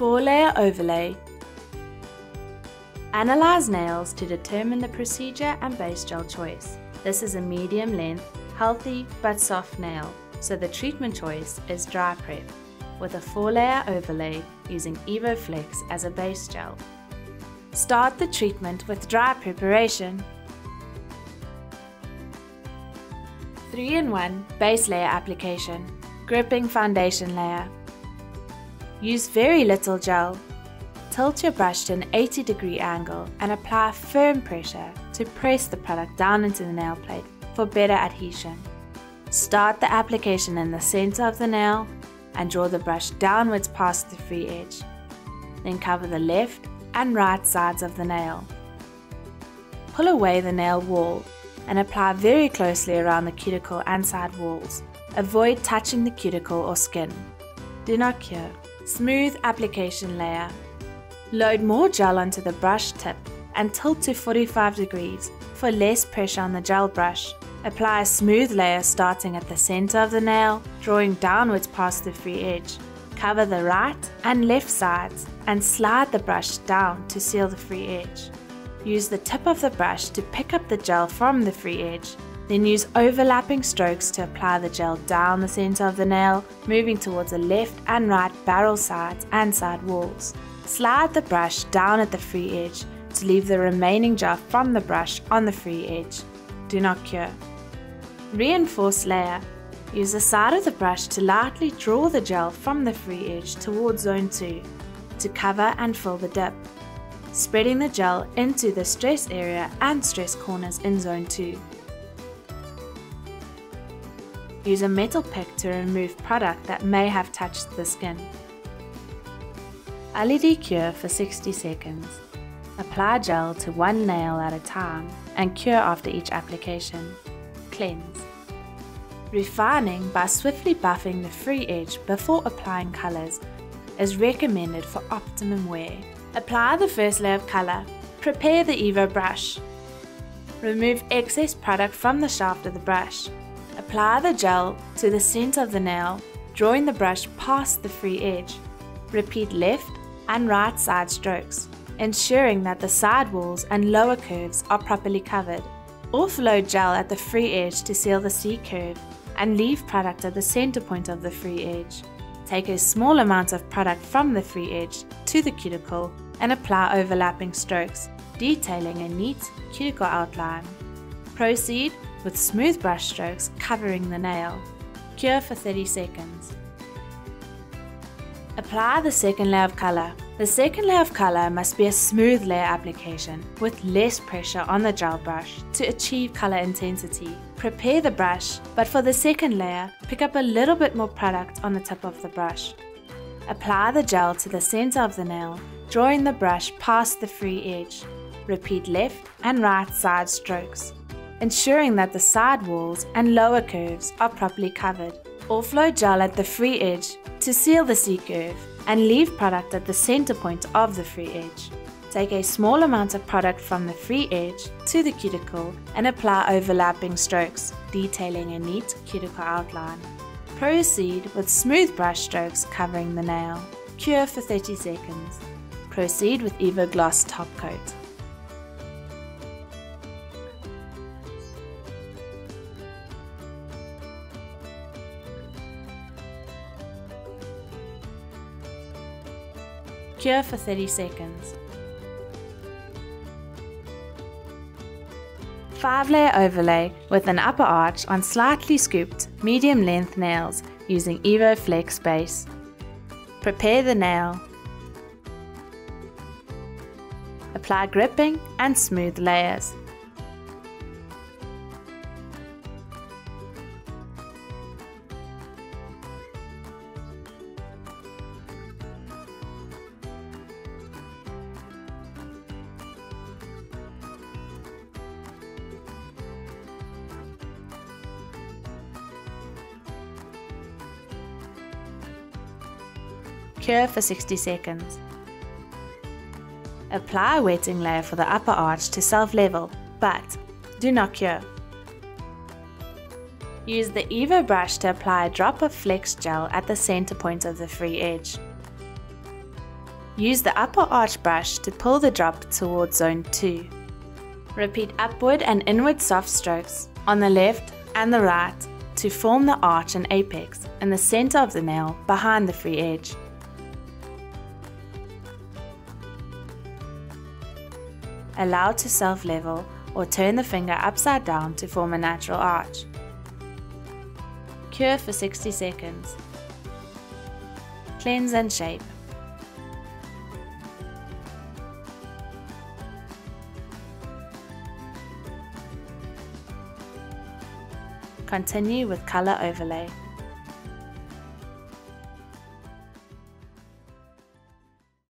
Four layer overlay. Analyze nails to determine the procedure and base gel choice. This is a medium length, healthy but soft nail, so the treatment choice is dry prep with a four layer overlay using EvoFlex as a base gel. Start the treatment with dry preparation. 3-in-1 base layer application, gripping foundation layer. Use very little gel. Tilt your brush to an 80 degree angle and apply firm pressure to press the product down into the nail plate for better adhesion. Start the application in the center of the nail and draw the brush downwards past the free edge. Then cover the left and right sides of the nail. Pull away the nail wall and apply very closely around the cuticle and side walls. Avoid touching the cuticle or skin. Do not cure. Smooth application layer. Load more gel onto the brush tip and tilt to 45 degrees for less pressure on the gel brush. Apply a smooth layer starting at the center of the nail, drawing downwards past the free edge. Cover the right and left sides and slide the brush down to seal the free edge. Use the tip of the brush to pick up the gel from the free edge. Then use overlapping strokes to apply the gel down the center of the nail, moving towards the left and right barrel sides and side walls. Slide the brush down at the free edge to leave the remaining gel from the brush on the free edge. Do not cure. Reinforce layer. Use the side of the brush to lightly draw the gel from the free edge towards zone 2 to cover and fill the dip, spreading the gel into the stress area and stress corners in zone 2. Use a metal pick to remove product that may have touched the skin. LED cure for 60 seconds. Apply gel to one nail at a time and cure after each application cleanse. Refining by swiftly buffing the free edge before applying colours is recommended for optimum wear. Apply the first layer of colour. Prepare the Evo brush. Remove excess product from the shaft of the brush. Apply the gel to the centre of the nail, drawing the brush past the free edge. Repeat left and right side strokes, ensuring that the side walls and lower curves are properly covered. Offload gel at the free edge to seal the C-curve and leave product at the center point of the free edge. Take a small amount of product from the free edge to the cuticle and apply overlapping strokes, detailing a neat cuticle outline. Proceed with smooth brush strokes covering the nail. Cure for 30 seconds. Apply the second layer of color. The second layer of color must be a smooth layer application with less pressure on the gel brush to achieve color intensity. Prepare the brush, but for the second layer, pick up a little bit more product on the tip of the brush. Apply the gel to the center of the nail, drawing the brush past the free edge. Repeat left and right side strokes, ensuring that the side walls and lower curves are properly covered. Or flow gel at the free edge to seal the C-curve and leave product at the center point of the free edge. Take a small amount of product from the free edge to the cuticle and apply overlapping strokes, detailing a neat cuticle outline. Proceed with smooth brush strokes covering the nail. Cure for 30 seconds. Proceed with Evo Gloss top coat. Cure for 30 seconds. 5 layer overlay with an upper arch on slightly scooped medium length nails using Evo Flex base. Prepare the nail. Apply gripping and smooth layers. Cure for 60 seconds. Apply a wetting layer for the upper arch to self-level, but do not cure. Use the Evo brush to apply a drop of Flex gel at the center point of the free edge. Use the upper arch brush to pull the drop towards zone 2. Repeat upward and inward soft strokes on the left and the right to form the arch and apex in the center of the nail behind the free edge. Allow to self-level or turn the finger upside down to form a natural arch. Cure for 60 seconds. Cleanse and shape. Continue with color overlay.